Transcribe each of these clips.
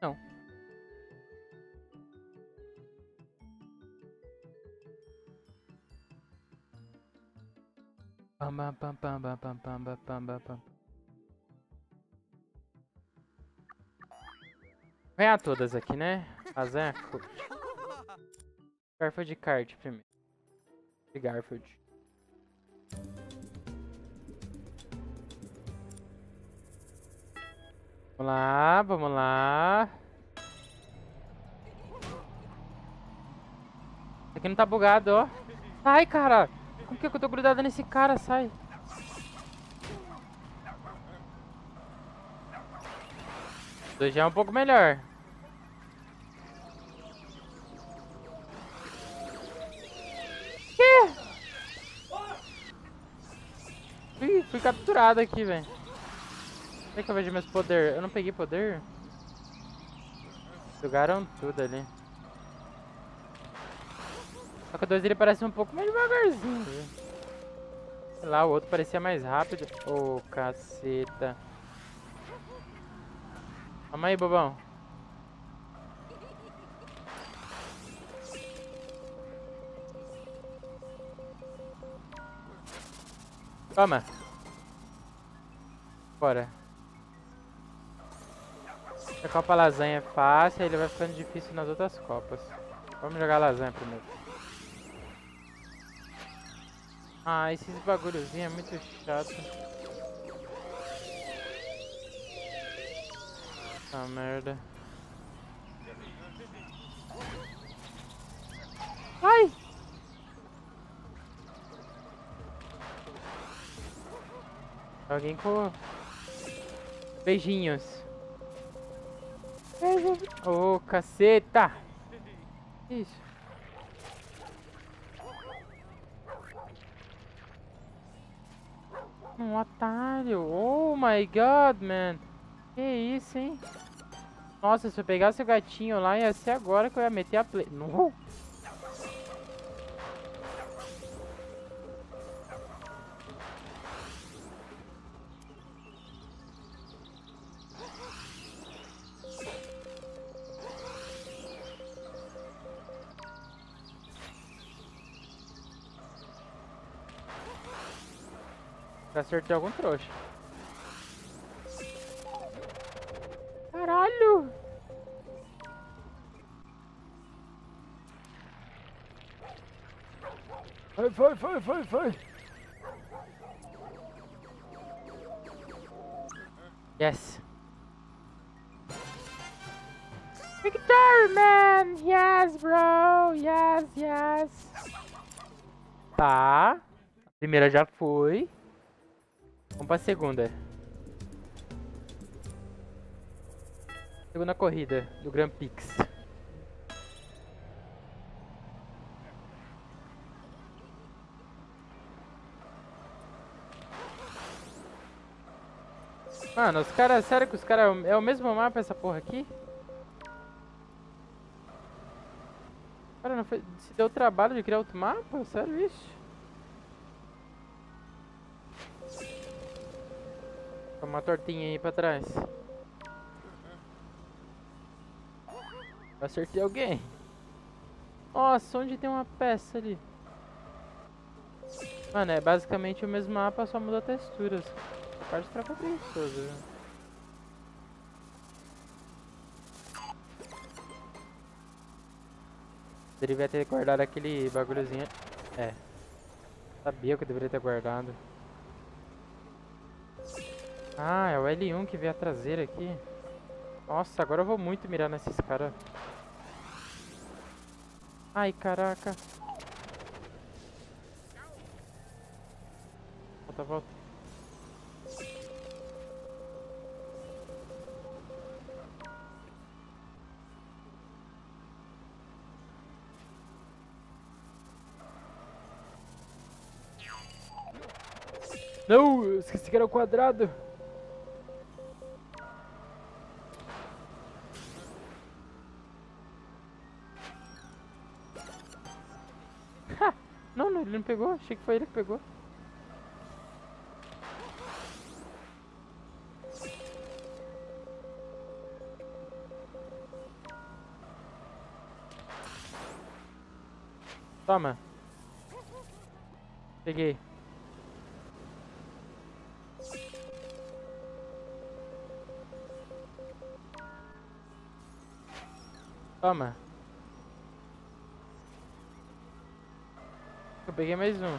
Não. Pam, pam, pam, pam, pam, pam, pam, pam, pam, pam, pam. Ganhar todas aqui, né? Fazer Garfield Kart primeiro. De Garfield. Vamos lá, vamos lá. Isso aqui não tá bugado, ó. Sai, cara! Como que eu tô grudado nesse cara? Sai. Dois já é um pouco melhor. Que? Ih, fui capturado aqui, velho. É que eu vejo meus poderes? Eu não peguei poder? Jogaram tudo ali. Só que o 2 ele parece um pouco mais devagarzinho. Sei lá, o outro parecia mais rápido. Ô, oh, caceta. Calma aí, bobão. Toma. Bora. A Copa Lasanha é fácil, ele vai ficando difícil nas outras Copas. Vamos jogar lasanha primeiro. Ah, esses bagulhozinhos é muito chato. Ah, merda. Ai! Alguém com... Beijinhos. Ô, oh, caceta! Isso. Um otário. Oh my god, man. Que isso, hein? Nossa, se eu pegasse o gatinho lá, ia ser agora que eu ia meter a play. Não. Acertei algum trouxa. Caralho! Foi, foi, foi, foi, foi! Yes! Victory, man! Yes, bro! Yes, yes! Tá. A primeira já foi. Vamos pra segunda. Segunda corrida do Grand Prix. Mano, os caras, sério que os caras é o mesmo mapa essa porra aqui? Cara, não foi, se deu trabalho de criar outro mapa? Sério isso? Uma tortinha aí pra trás. Acertei alguém. Nossa, onde tem uma peça ali? Mano, é basicamente o mesmo mapa, só muda texturas. A parte trava preguiçosa, viu? Deveria ter guardado aquele bagulhozinho. É. Sabia que eu deveria ter guardado. Ah, é o L1 que vê a traseira aqui. Nossa, agora eu vou muito mirar nesses caras. Ai, caraca. Volta, volta. Não, esqueci que era o quadrado. pegou? Achei que foi ele que pegou. Toma. Peguei. Toma. Peguei mais um.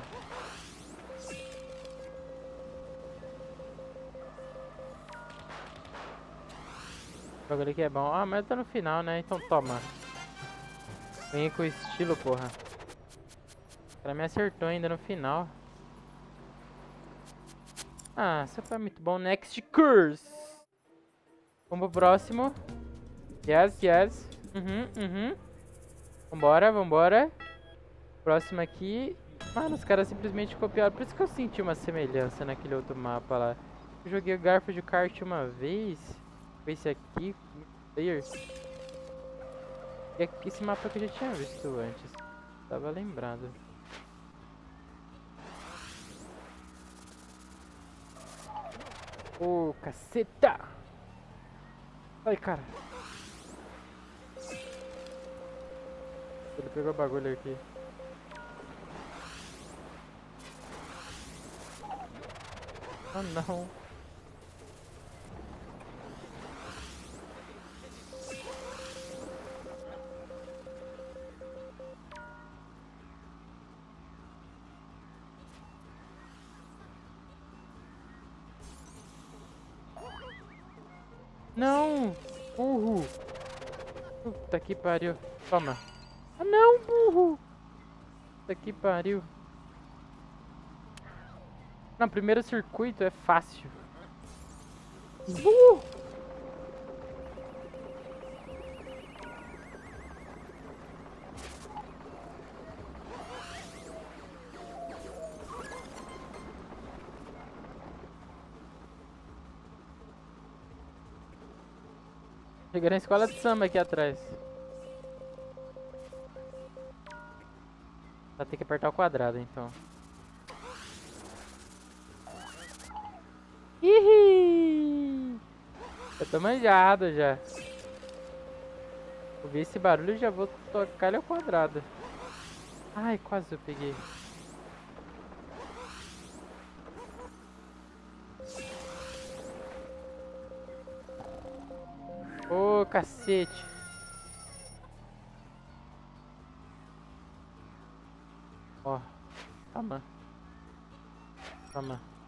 O bagulho aqui é bom. Ah, mas tá no final, né? Então toma. Vem com estilo, porra. O cara me acertou ainda no final. Ah, isso foi muito bom. Next curse. Vamos pro próximo. Yes, yes. Uhum, uhum. Vambora, vambora. Próximo aqui. Mano, os caras simplesmente copiaram. Por isso que eu senti uma semelhança naquele outro mapa lá. Eu joguei garfo de kart uma vez. Foi esse aqui. Players. E aqui, esse mapa que eu já tinha visto antes. Tava lembrado. Ô, oh, caceta! Ai, cara. Ele pegou o bagulho aqui. Ah, não. Não! Burro! Puta que pariu. Toma. Ah não, burro! Puta que pariu. Não, primeiro circuito é fácil. Burro! Cheguei na escola de samba aqui atrás. Vai ter que apertar o quadrado, então. Eu tô manjado já. Ouvi esse barulho já vou tocar ele ao quadrado. Ai, quase eu peguei. Ô, oh, cacete. Ó. Toma. Toma.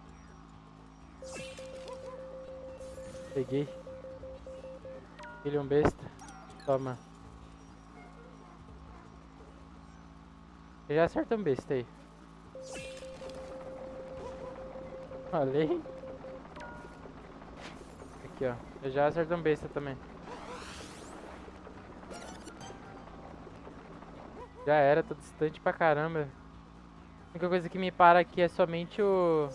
Peguei. Ele é um besta. Toma. Eu já acerta um besta aí. Falei. Aqui, ó. Eu já acerto um besta também. Já era, tô distante pra caramba. A única coisa que me para aqui é somente o...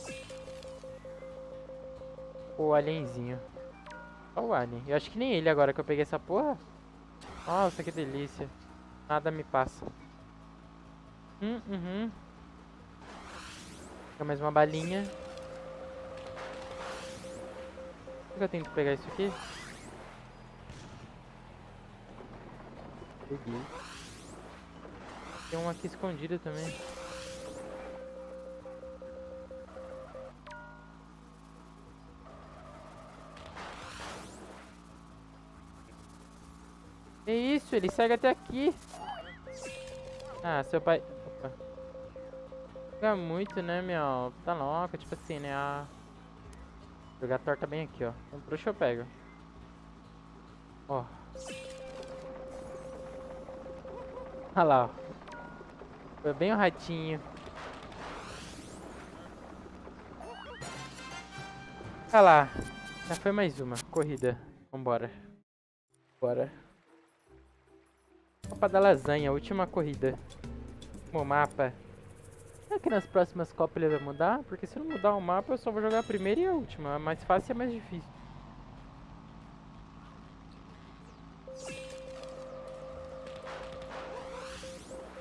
O alienzinho. O alien. Eu acho que nem ele agora que eu peguei essa porra. Nossa, que delícia. Nada me passa. Hum, uhum. Fica mais uma balinha. Será que eu tento pegar isso aqui? Peguei. Tem um aqui escondido também. Isso? Ele segue até aqui. Ah, seu pai... Opa. Fica muito, né, meu? Tá louco, tipo assim, né? Ah. Jogar torta bem aqui, ó. Então, puxa eu pego. Ó. Olha lá, ó. Foi bem o ratinho. Olha lá. Já foi mais uma corrida. Vambora. Bora. Copa da Lasanha, última corrida. O mapa. Será que nas próximas Copas ele vai mudar? Porque se não mudar o mapa, eu só vou jogar a primeira e a última. A mais fácil e a mais difícil.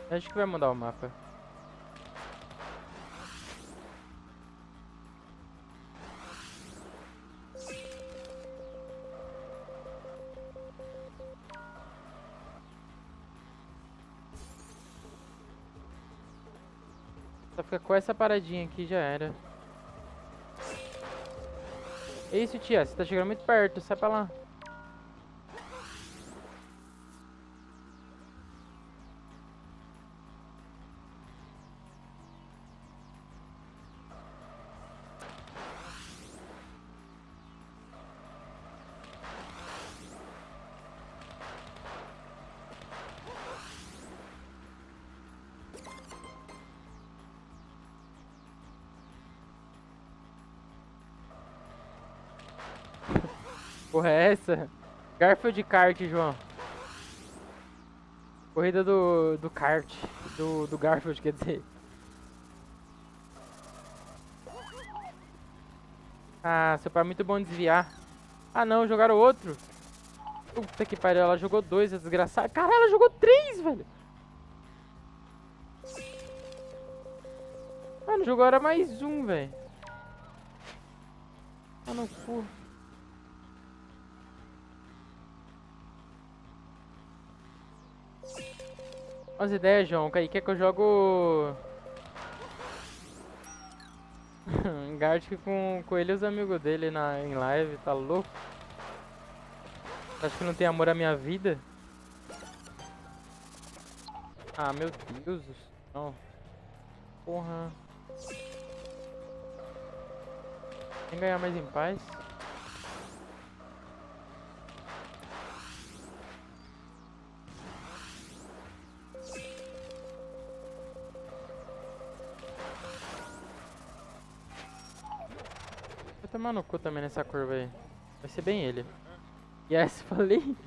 Acho que vai mudar o mapa. Com essa paradinha aqui já era. Isso, tia. Você tá chegando muito perto. Sai pra lá. Porra é essa? Garfield kart, João. Corrida do, do kart. Do, do Garfield, quer dizer. Ah, seu pai é muito bom desviar. Ah não, jogaram outro. Puta que pariu, ela jogou dois, a desgraçada. Caralho, ela jogou três, velho. Mano, jogou era mais um, velho. Ah, no cu. Umas ideias, João. Quer que eu jogo... Gartic com, com ele e os amigos dele na, em live, tá louco? Acho que não tem amor à minha vida? Ah, meu Deus do céu. Porra. Quem ganhar mais em paz? Tomar no cu também nessa curva aí. Vai ser bem ele. Yes, falei.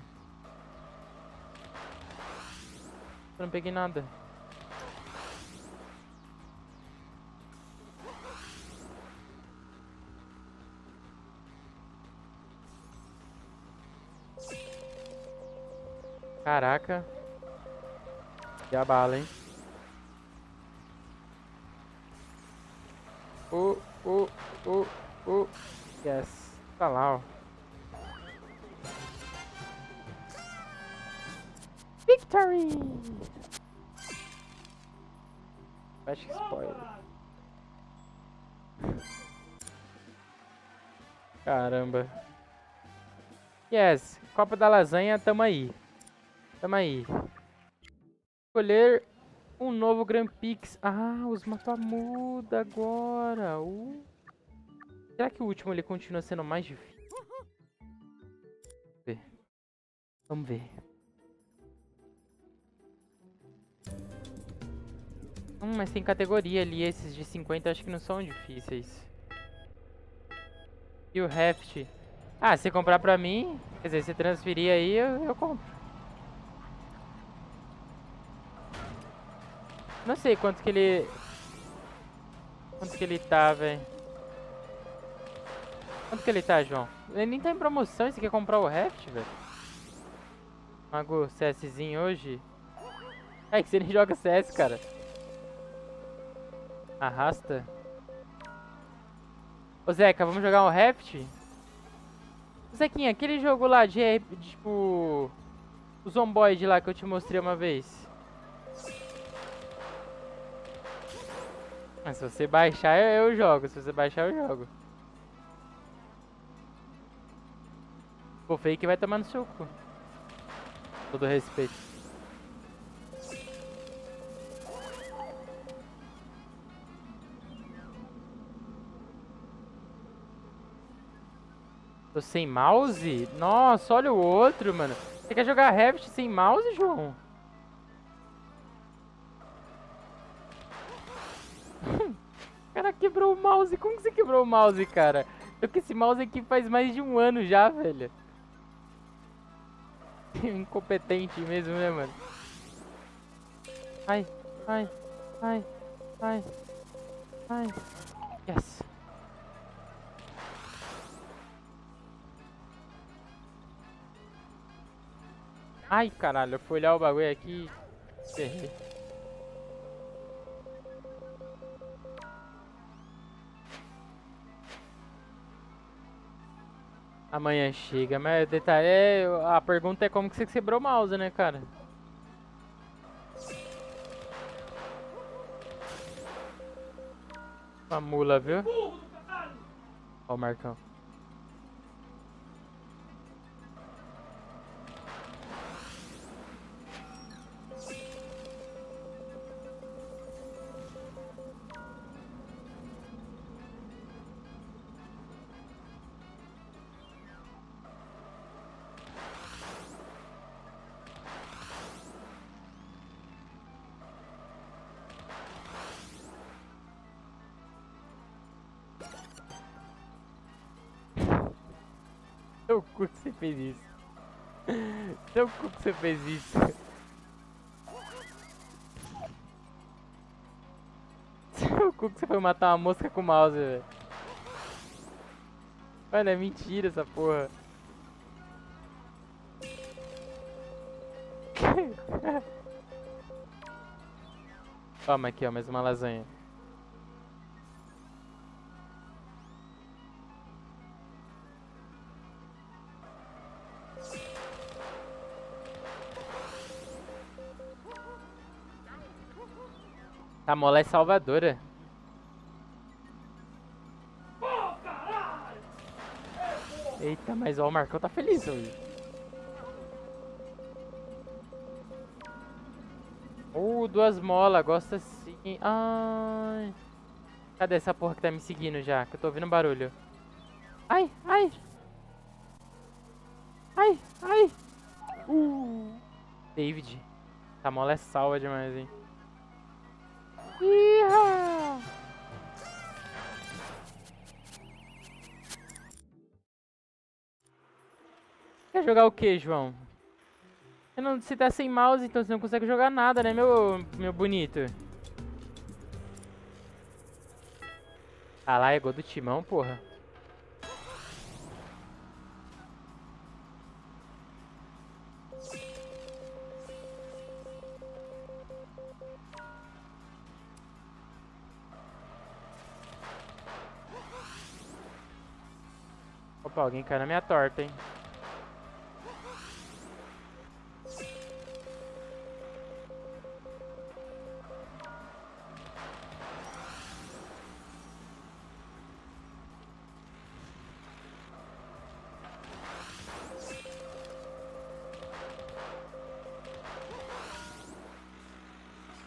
Eu não peguei nada. Caraca. E a bala, hein? Caramba. Yes, Copa da Lasanha, tamo aí. Tamo aí. Escolher um novo Grand Prix. Ah, os mapa muda agora. Uh. Será que o último ele continua sendo mais difícil? Vamos ver. Vamos ver. Hum, mas tem categoria ali, esses de 50 acho que não são difíceis. O Heft? Ah, se comprar pra mim, quer dizer, se transferir aí, eu, eu compro. Não sei quanto que ele... Quanto que ele tá, velho. Quanto que ele tá, João? Ele nem tá em promoção, você quer comprar o Raft, velho? Mago, CSzinho hoje? É que você nem joga CS, cara. Arrasta. Ô Zeca, vamos jogar um Raft? Zequinha, aquele jogo lá de, de tipo... O Zomboid lá que eu te mostrei uma vez. Mas se você baixar, eu, eu jogo. Se você baixar, eu jogo. O fake vai tomar no seu cu. Todo respeito. Tô sem mouse? Nossa, olha o outro, mano. Você quer jogar Raft sem mouse, João? cara quebrou o mouse. Como que você quebrou o mouse, cara? Eu que esse mouse aqui faz mais de um ano já, velho. Incompetente mesmo, né, mano? Ai, ai, ai, ai, ai. Yes. Ai, caralho, eu fui olhar o bagulho aqui e errei. Amanhã chega, mas detalhe é. A pergunta é como que você quebrou o mouse, né, cara? Uma mula, viu? Ó o Marcão. Seu cu que você fez isso. Seu cu que você fez isso. Seu cu que você foi matar uma mosca com o mouse, velho. Mano, é mentira essa porra. Toma aqui, ó, mais uma lasanha. Tá mola é salvadora. Eita, mas ó, o Marcão tá feliz hoje. Uh, duas molas, gosta assim. Ai. Cadê essa porra que tá me seguindo já? Que eu tô ouvindo barulho. Ai, ai. Ai, ai. Uh. David. Essa mola é salva demais, hein. Iha! Quer jogar o que, João? Você, não, você tá sem mouse, então você não consegue jogar nada, né, meu, meu bonito? Ah lá, é gol do timão, porra. Opa, alguém caiu na minha torta, hein?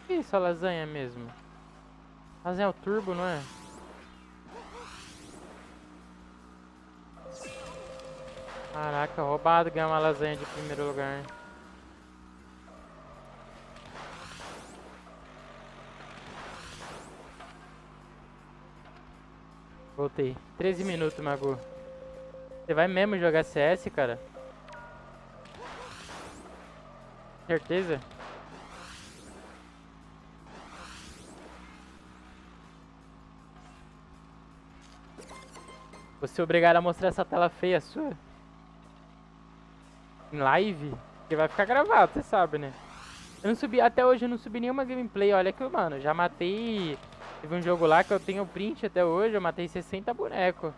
Que isso, lasanha mesmo? Lasanha é o turbo, não é? Caraca, roubado ganhar uma lasanha de primeiro lugar. Voltei. 13 minutos, Magu. Você vai mesmo jogar CS, cara? Certeza? Você é obrigado a mostrar essa tela feia sua? Em live? Que vai ficar gravado, você sabe, né? Eu não subi, até hoje eu não subi nenhuma gameplay, olha que, mano, já matei... Teve um jogo lá que eu tenho print até hoje, eu matei 60 bonecos.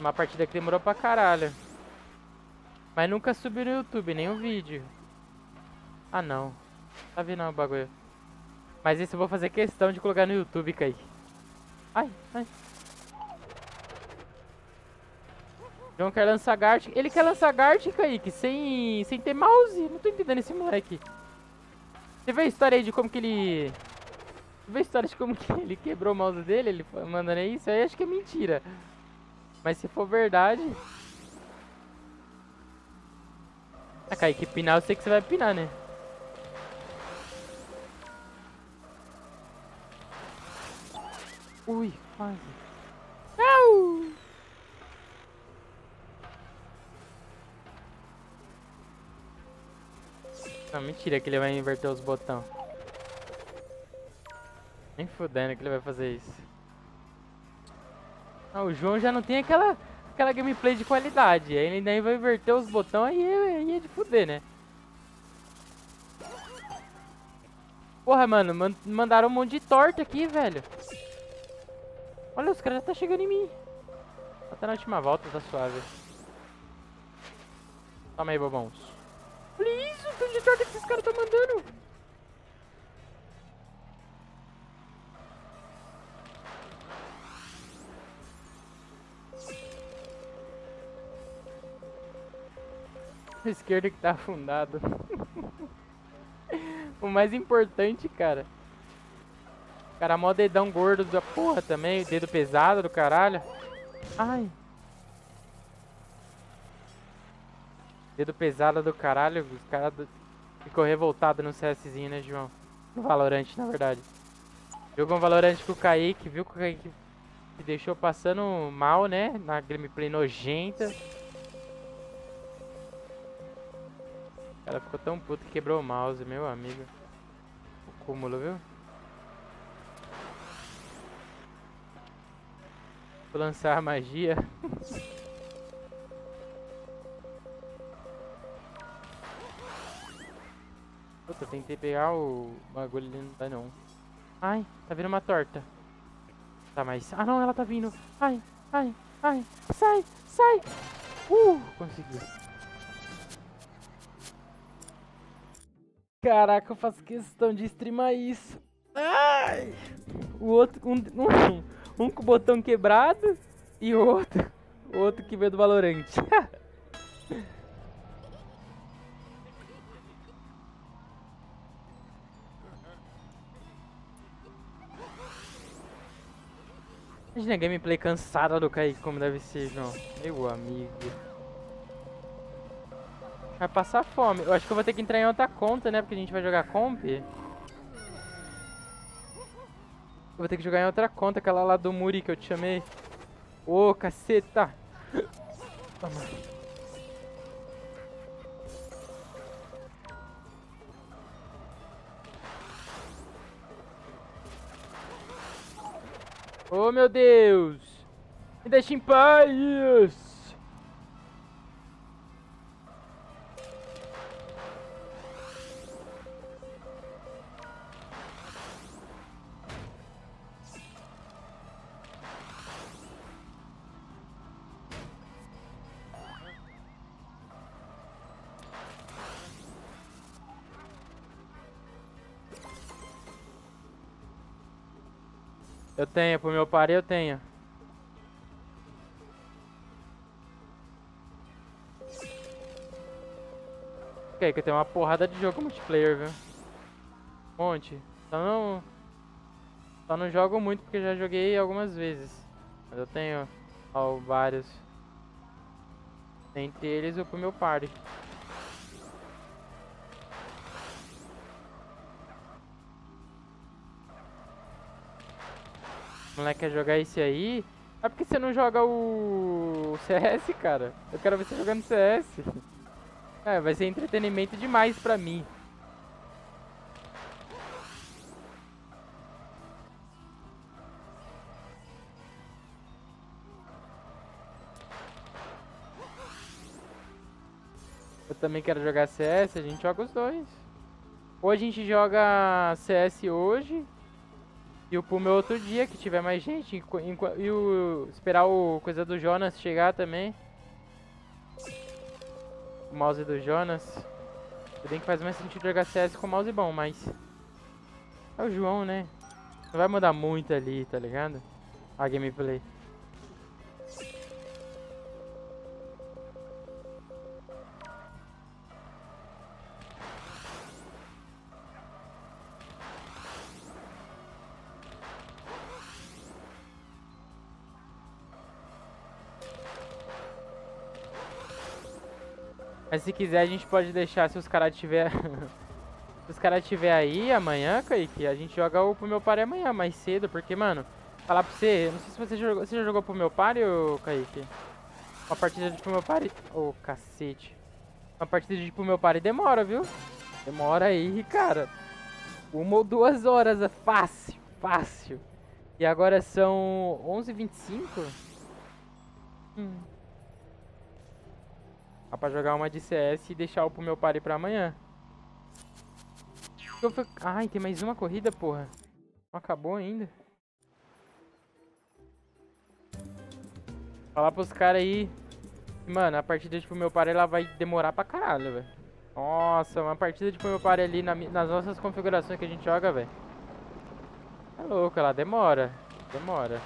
Uma partida que demorou pra caralho. Mas nunca subi no YouTube, nem um vídeo. Ah, não. Tá vendo o bagulho. Mas isso eu vou fazer questão de colocar no YouTube, Kaique. Ai, ai. João quer lançar Gart. Ele quer lançar Gart, Kaique, sem, sem ter mouse. Não tô entendendo esse moleque. Você vê a história aí de como que ele... Você vê a história de como que ele quebrou o mouse dele? Ele mandando isso? Aí acho que é mentira. Mas se for verdade... Ah, Kaique, pinar eu sei que você vai pinar, né? Ui, quase. Au! Não, mentira que ele vai inverter os botões. Nem fudendo que ele vai fazer isso. Ah, o João já não tem aquela, aquela gameplay de qualidade. Aí ele ainda vai inverter os botões aí, aí é de fuder, né? Porra, mano, man mandaram um monte de torta aqui, velho. Olha, os caras já tá chegando em mim. Até na última volta, tá suave. Toma aí, bobões. Olha tiro de droga que esses caras estão mandando? A esquerda que tá afundado. o mais importante, cara. Cara, mó dedão gordo da porra também. Dedo pesado do caralho. Ai. Dedo pesado do caralho. Os caras do... ficou revoltado no CSzinho, né, João? No Valorant, na verdade. Jogou um Valorant com o Kaique, viu que o Kaique me deixou passando mal, né? Na gameplay nojenta. Cara ficou tão puto que quebrou o mouse, meu amigo. O cúmulo, viu? Vou lançar a magia. Puta, tentei pegar o bagulho ali, não dá não. Ai, tá vindo uma torta. Tá, mas... Ah, não, ela tá vindo. Ai, ai, ai. Sai, sai. Uh, consegui. Caraca, eu faço questão de streamar isso. Ai! O outro... Um, um, um com o botão quebrado e outro... Outro que veio do Valorante. Imagina a gameplay cansada do Kaique como deve ser, João. Meu amigo. Vai passar fome. Eu acho que eu vou ter que entrar em outra conta, né? Porque a gente vai jogar comp. Eu vou ter que jogar em outra conta, aquela lá do Muri que eu te chamei. Ô, oh, caceta! Toma. Oh, meu Deus! Me deixa em paz! Eu tenho, pro meu parei eu tenho. Ok, que tem uma porrada de jogo multiplayer, viu? Um monte. Só não... Só não jogo muito porque já joguei algumas vezes. Mas eu tenho ó, vários. Entre eles o pro meu party. Moleque quer jogar esse aí. É porque você não joga o CS, cara? Eu quero ver você jogando CS. É, vai ser entretenimento demais pra mim. Eu também quero jogar CS, a gente joga os dois. Ou a gente joga CS hoje e o Puma é outro dia, que tiver mais gente. E o, esperar o coisa do Jonas chegar também. O mouse do Jonas. Eu tenho que faz mais sentido jogar CS com mouse bom, mas... É o João, né? Não vai mudar muito ali, tá ligado? A gameplay. Mas se quiser a gente pode deixar se os caras tiver... se os caras tiver aí amanhã, Kaique, a gente joga o pro meu par amanhã, mais cedo, porque, mano, falar pra você, não sei se você jogou, você já jogou pro meu par, ô Kaique? Uma partida de pro meu par, ô oh, cacete. Uma partida de pro meu par demora, viu? Demora aí, cara. Uma ou duas horas, é fácil, fácil. E agora são 11h25? Hum. Dá pra jogar uma de CS e deixar o pro meu pare pra amanhã. Ai, tem mais uma corrida, porra. Não acabou ainda. Falar pros caras aí. Mano, a partida de pro meu pare ela vai demorar pra caralho, velho. Nossa, uma partida de pro meu pare ali na, nas nossas configurações que a gente joga, velho. Tá louco, ela demora. Demora.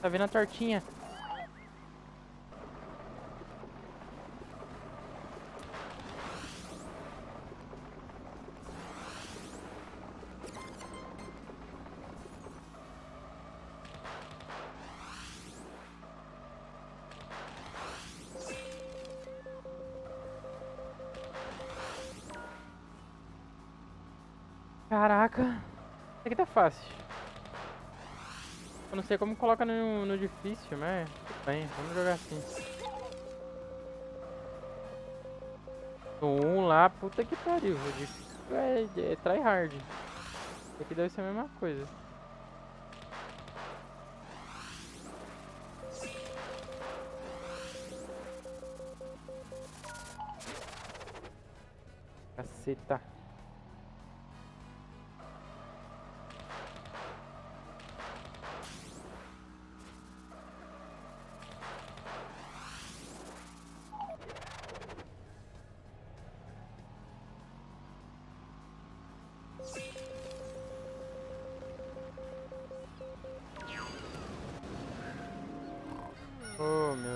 Tá vendo a tortinha. Caraca. Isso aqui tá fácil. Eu não sei como coloca no, no difícil, mas bem, vamos jogar assim. No 1 lá, puta que pariu. O difícil é, é tryhard. Aqui deve ser a mesma coisa. Caceta. Oh, meu.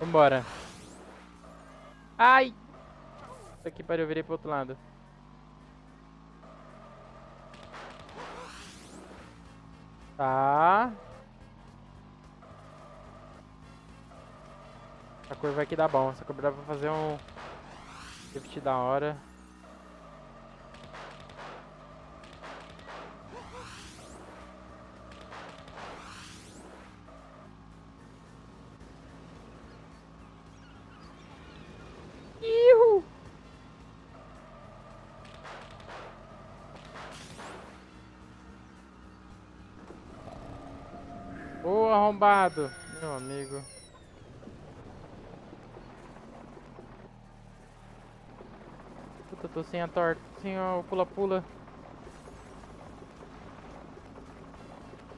Vambora. Ai! Isso aqui pariu, eu virei pro outro lado. Tá. Essa curva aqui dá bom. Essa curva dá pra fazer um drift da hora. Ô arrombado, meu amigo. Puta, tô sem a torta, sem o pula-pula.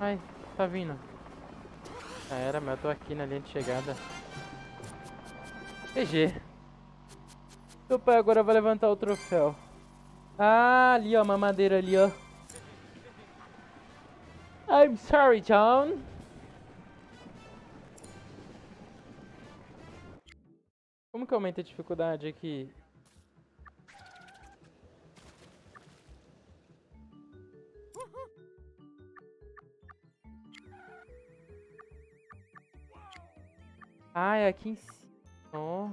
Ai, tá vindo. Já era, mas eu tô aqui na linha de chegada. GG. Meu pai agora vai levantar o troféu. Ah, ali ó, uma madeira ali ó. I'm sorry, John. Que aumenta a dificuldade aqui? Ah, é aqui em cima. Ó.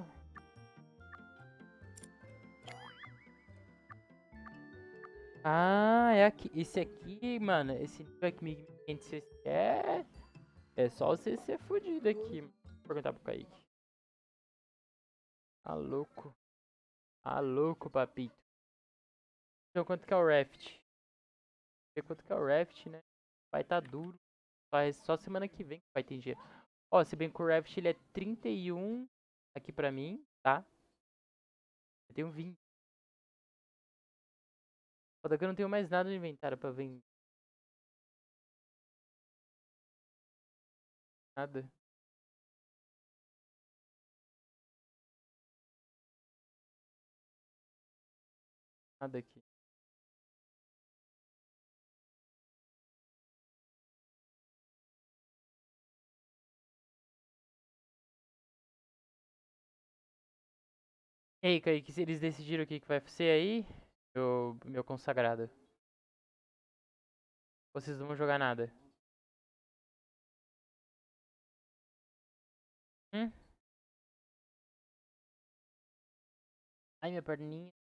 Ah, é aqui. Esse aqui, mano, esse nível aqui 1500 é. É só você ser fudido aqui. Vou perguntar pro Kaique. Tá louco. Tá louco, papito. Então, quanto que é o raft? Ver quanto que é o raft, né? Vai tá duro. Vai só semana que vem que vai ter dia. Ó, se bem que o raft ele é 31 aqui pra mim, tá? Eu tenho 20. Foda que eu não tenho mais nada no inventário pra vender. Nada. Aqui. E aí, Kaique, eles decidiram o que, que vai ser aí, meu, meu consagrado. Vocês não vão jogar nada. Hum? Ai, minha perninha.